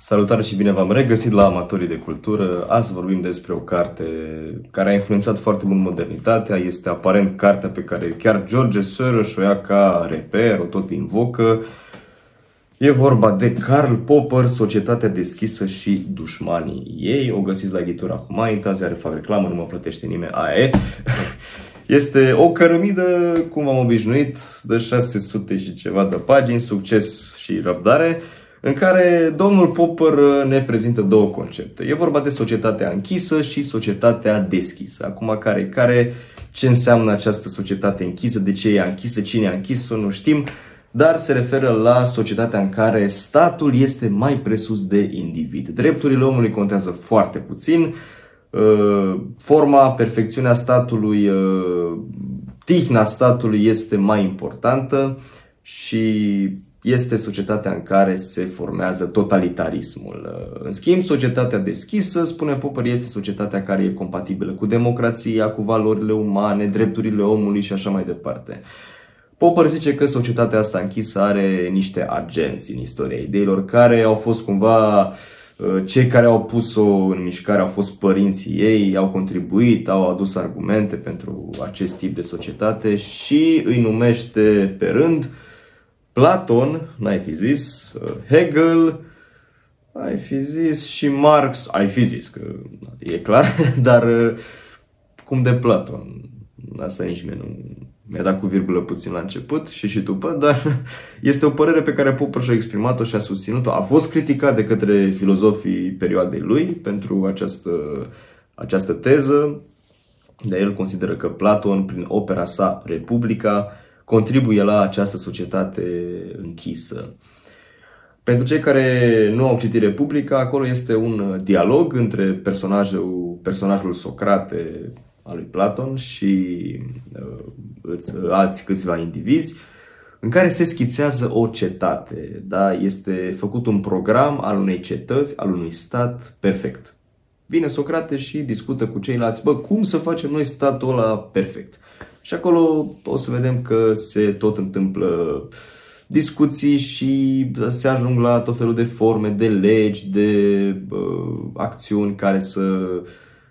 Salutare și bine v-am regăsit la Amatorii de Cultură. Azi vorbim despre o carte care a influențat foarte mult modernitatea. Este aparent cartea pe care chiar George Soros o ia ca reper, o tot invocă. E vorba de Karl Popper, Societatea deschisă și dușmanii ei. O găsiți la editura Humanitas, iar fac reclamă, nu mă plătește nimeni, ae. Este o cărămidă, cum am obișnuit, de 600 și ceva de pagini, succes și răbdare în care domnul Popper uh, ne prezintă două concepte. E vorba de societatea închisă și societatea deschisă. Acum, care, care, ce înseamnă această societate închisă, de ce e închisă, cine a închis-o, nu știm, dar se referă la societatea în care statul este mai presus de individ. Drepturile omului contează foarte puțin, uh, forma, perfecțiunea statului, uh, tihna statului este mai importantă și este societatea în care se formează totalitarismul. În schimb, societatea deschisă, spune Popper, este societatea care e compatibilă cu democrația, cu valorile umane, drepturile omului și așa mai departe. Popper zice că societatea asta închisă are niște agenți în istoria ideilor care au fost cumva uh, cei care au pus-o în mișcare au fost părinții ei, au contribuit, au adus argumente pentru acest tip de societate și îi numește pe rând uh, Platon, n-ai fi zis, uh, Hegel, ai fi zis și Marx, ai fi zis, că e clar, dar uh, cum de Platon. Asta nici mie nu mi-a dat cu virgulă puțin la început și și după, dar este o părere pe care Popper și-a exprimat-o și a susținut-o. A fost criticat de către filozofii perioadei lui pentru această, această teză, dar el consideră că Platon, prin opera sa Republica, contribuie la această societate închisă. Pentru cei care nu au citit Republica, acolo este un dialog între personajul, personajul Socrate al lui Platon și uh, alți câțiva indivizi, în care se schițează o cetate. Da? Este făcut un program al unei cetăți, al unui stat perfect. Vine Socrate și discută cu ceilalți, bă, cum să facem noi statul ăla perfect? Și acolo o să vedem că se tot întâmplă discuții și se ajung la tot felul de forme, de legi, de uh, acțiuni care să,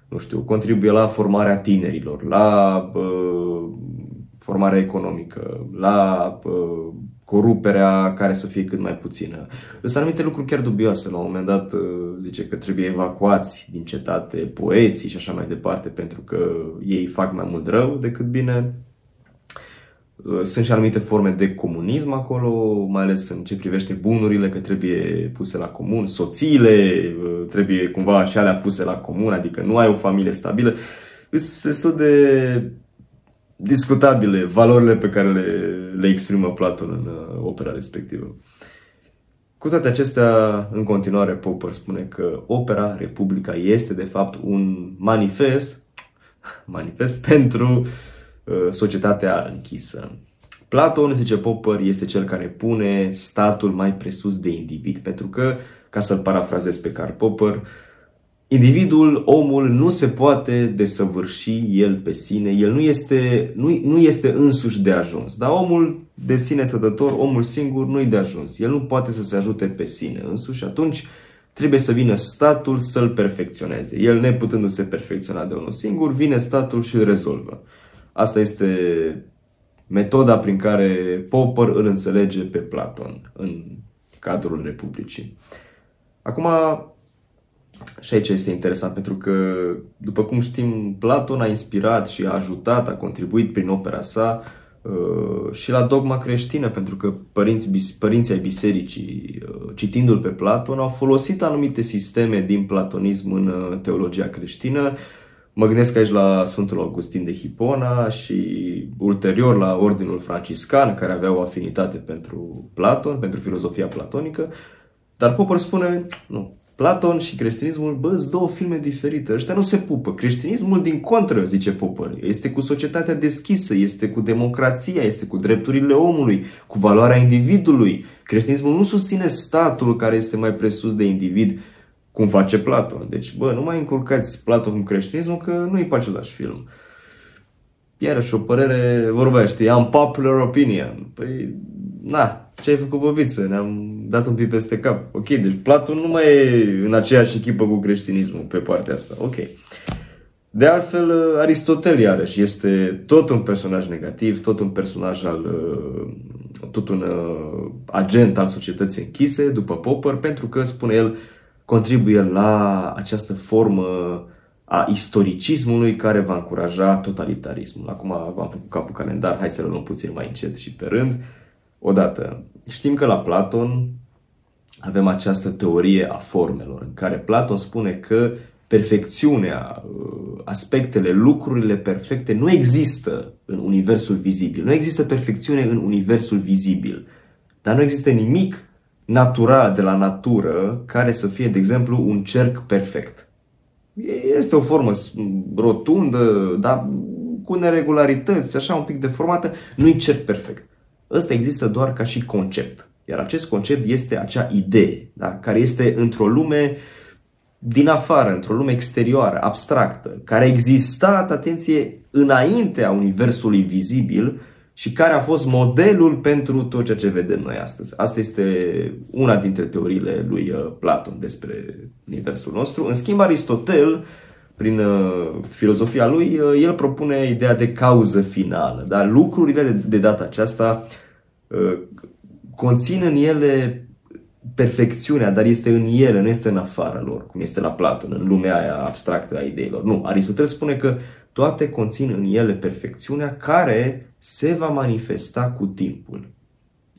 nu știu, contribuie la formarea tinerilor, la uh, formarea economică, la uh, coruperea care să fie cât mai puțină. Sunt anumite lucruri chiar dubioase. La un moment dat uh, zice că trebuie evacuați din cetate poeții și așa mai departe pentru că ei fac mai mult rău decât bine. Uh, sunt și anumite forme de comunism acolo, mai ales în ce privește bunurile, că trebuie puse la comun, soțiile uh, trebuie cumva și alea puse la comun, adică nu ai o familie stabilă. Sunt destul de discutabile valorile pe care le, le exprimă Platon în uh, opera respectivă. Cu toate acestea, în continuare, Popper spune că opera Republica este de fapt un manifest, manifest pentru uh, societatea închisă. Platon, zice Popper, este cel care pune statul mai presus de individ, pentru că, ca să-l parafrazez pe Karl Popper, uh, Individul, omul, nu se poate desăvârși el pe sine, el nu este, nu, nu este însuși de ajuns. Dar omul de sine stătător, omul singur, nu-i de ajuns. El nu poate să se ajute pe sine însuși și atunci trebuie să vină statul să-l perfecționeze. El neputându-se perfecționa de unul singur, vine statul și îl rezolvă. Asta este metoda prin care Popper îl înțelege pe Platon în cadrul Republicii. Acum, și aici este interesant pentru că, după cum știm, Platon a inspirat și a ajutat, a contribuit prin opera sa uh, și la dogma creștină, pentru că părinți, părinții ai bisericii, uh, citindu-l pe Platon, au folosit anumite sisteme din platonism în uh, teologia creștină. Mă gândesc aici la Sfântul Augustin de Hipona și ulterior la Ordinul Franciscan, care avea o afinitate pentru Platon, pentru filozofia platonică. Dar Popper spune, nu, Platon și creștinismul, bă, sunt două filme diferite. Ăștia nu se pupă. Creștinismul, din contră, zice Popper, este cu societatea deschisă, este cu democrația, este cu drepturile omului, cu valoarea individului. Creștinismul nu susține statul care este mai presus de individ, cum face Platon. Deci, bă, nu mai încurcați Platon cu creștinismul, că nu-i pe același film. Iarăși o părere, vorba știi, am popular opinion. Păi, na, ce ai făcut, băbiță? Ne-am dat un pic peste cap. Ok, deci Platon nu mai e în aceeași echipă cu creștinismul pe partea asta. Ok. De altfel, Aristotel, iarăși, este tot un personaj negativ, tot un personaj al, uh, tot un uh, agent al societății închise, după Popper, pentru că, spune el, contribuie la această formă a istoricismului care va încuraja totalitarismul. Acum v-am făcut capul calendar, hai să le luăm puțin mai încet și pe rând. Odată, știm că la Platon avem această teorie a formelor, în care Platon spune că perfecțiunea, uh, aspectele, lucrurile perfecte nu există în universul vizibil. Nu există perfecțiune în universul vizibil. Dar nu există nimic natural de la natură care să fie, de exemplu, un cerc perfect. Este o formă rotundă, dar cu neregularități, așa un pic deformată, nu-i cerc perfect. Ăsta există doar ca și concept. Iar acest concept este acea idee, da? care este într-o lume uh, din afară, într-o lume exterioară, abstractă, care a existat, atenție, înaintea universului vizibil și care a fost modelul pentru tot ceea ce vedem noi astăzi. Asta este una dintre teoriile lui uh, Platon despre universul nostru. În schimb, Aristotel, prin uh, filozofia lui, uh, el propune ideea de cauză finală. Da? Lucrurile de, de data aceasta conțin în ele perfecțiunea, dar este în ele, nu este în afara lor, cum este la Platon, în lumea aia abstractă a ideilor. Nu, Aristotel spune că toate conțin în ele perfecțiunea care se va manifesta cu timpul.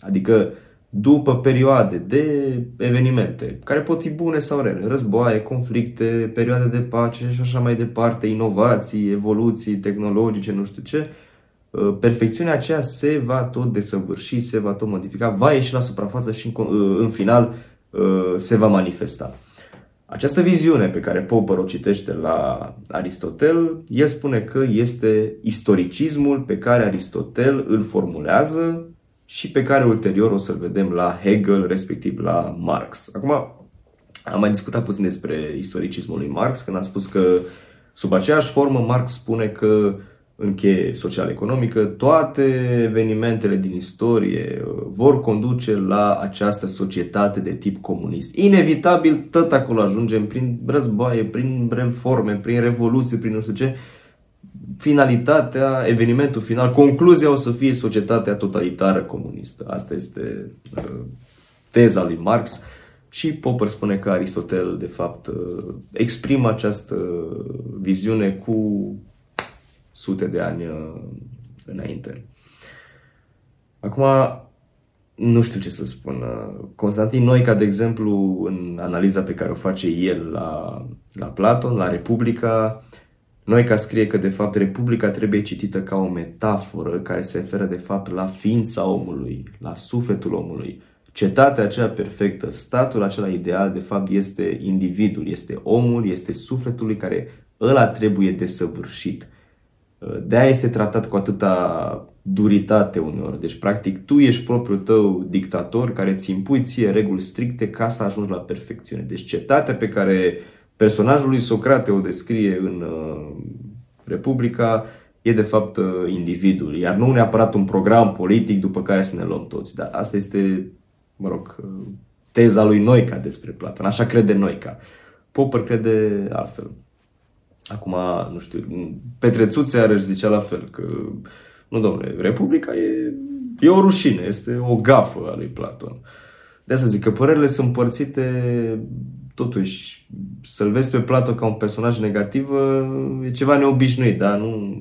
Adică după perioade de evenimente, care pot fi bune sau rele, războaie, conflicte, perioade de pace și așa mai departe, inovații, evoluții tehnologice, nu știu ce, Uh, perfecțiunea aceea se va tot desăvârși, se va tot modifica, va ieși la suprafață și în, uh, în final uh, se va manifesta. Această viziune pe care Popper o citește la Aristotel, el spune că este istoricismul pe care Aristotel îl formulează și pe care ulterior o să-l vedem la Hegel, respectiv la Marx. Acum, am mai discutat puțin despre istoricismul lui Marx, când am spus că sub aceeași formă Marx spune că în cheie social-economică, toate evenimentele din istorie uh, vor conduce la această societate de tip comunist. Inevitabil, tot acolo ajungem prin războaie, prin reforme, prin revoluție, prin nu știu ce. Finalitatea, evenimentul final, concluzia o să fie societatea totalitară comunistă. Asta este uh, teza lui Marx. Și Popper spune că Aristotel, de fapt, uh, exprimă această viziune cu sute de ani uh, înainte. Acum, nu știu ce să spun. Uh, Constantin Noica, de exemplu, în analiza pe care o face el la, la Platon, la Republica, Noica scrie că, de fapt, Republica trebuie citită ca o metaforă care se referă, de fapt, la ființa omului, la sufletul omului. Cetatea aceea perfectă, statul acela ideal, de fapt, este individul, este omul, este sufletul care ăla trebuie desăvârșit. De-aia este tratat cu atâta duritate uneori. Deci, practic, tu ești propriul tău dictator care îți impui ție reguli stricte ca să ajungi la perfecțiune. Deci, cetatea pe care personajul lui Socrate o descrie în uh, Republica e de fapt uh, individul, iar nu neapărat un program politic după care să ne luăm toți. Dar asta este, mă rog, uh, teza lui Noica despre Platon. Așa crede Noica. Popper crede altfel. Acum, nu știu, Petrețuțe are zicea la fel, că, nu domnule, Republica e, e o rușine, este o gafă a lui Platon. De asta zic că părerile sunt împărțite, totuși, să-l vezi pe Platon ca un personaj negativ e ceva neobișnuit, da? Nu,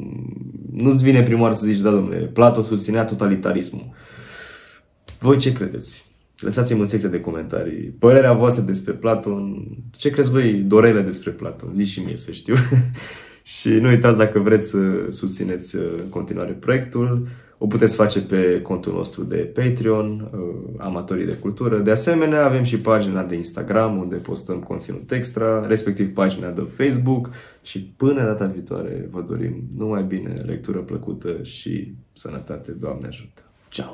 nu-ți vine prima oară să zici, da, domnule, Platon susținea totalitarismul. Voi ce credeți? Lăsați-mi în secția de comentarii părerea voastră despre Platon. Ce crezi voi, dorele despre Platon? Zici și mie să știu. și nu uitați dacă vreți să susțineți uh, în continuare proiectul. O puteți face pe contul nostru de Patreon, uh, Amatorii de Cultură. De asemenea, avem și pagina de Instagram unde postăm conținut extra, respectiv pagina de Facebook și până data viitoare vă dorim numai bine, lectură plăcută și sănătate. Doamne ajută! Ceau!